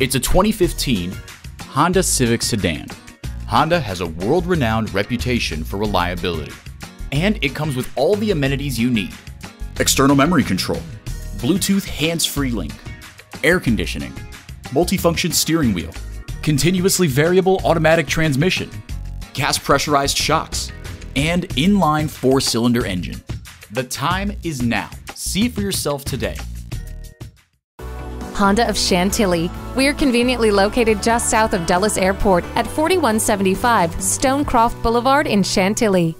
It's a 2015 Honda Civic sedan. Honda has a world renowned reputation for reliability, and it comes with all the amenities you need external memory control, Bluetooth hands free link, air conditioning, multifunction steering wheel, continuously variable automatic transmission, gas pressurized shocks, and inline four cylinder engine. The time is now. See it for yourself today. Honda of Chantilly. We are conveniently located just south of Dulles Airport at 4175 Stonecroft Boulevard in Chantilly.